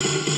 you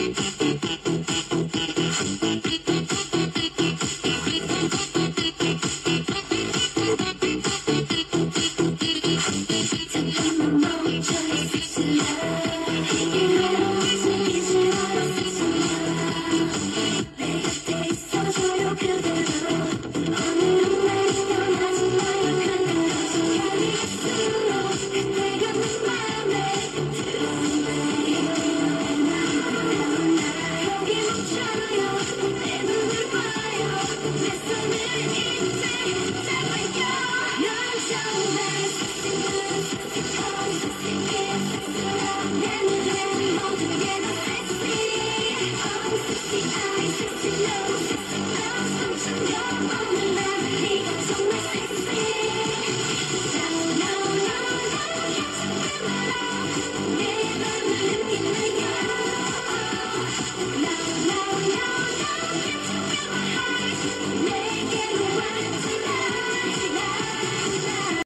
Thank you.